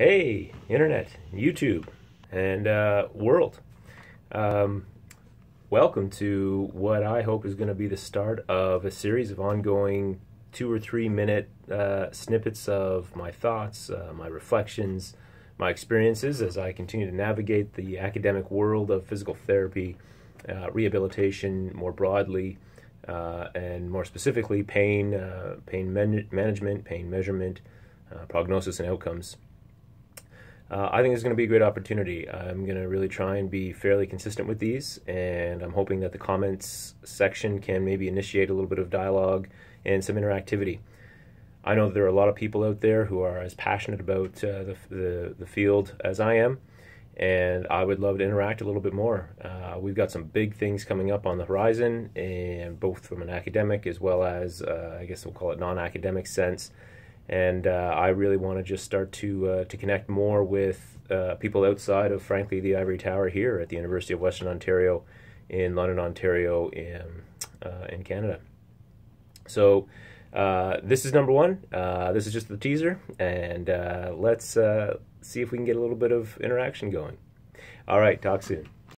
Hey, Internet, YouTube, and uh, world. Um, welcome to what I hope is going to be the start of a series of ongoing two or three minute uh, snippets of my thoughts, uh, my reflections, my experiences as I continue to navigate the academic world of physical therapy, uh, rehabilitation more broadly, uh, and more specifically, pain, uh, pain man- management, pain measurement, prognosis, and outcomes. Uh, I think it's going to be a great opportunity. I'm going to really try and be fairly consistent with these, and I'm hoping that the comments section can maybe initiate a little bit of dialogue and some interactivity. I know that there are a lot of people out there who are as passionate about uh, the, the, the field as I am, and I would love to interact a little bit more. Uh, we've got some big things coming up on the horizon, and both from an academic as well as uh, I guess we'll call it non-academic sense and uh, I really want to just start to uh, to connect more with uh, people outside of, frankly, the ivory tower here at the University of Western Ontario, in London, Ontario, in uh, in Canada. So. Uh, this is number one. Uh, this is just the teaser, and let's see if we can get a little bit of interaction going. All right, talk soon.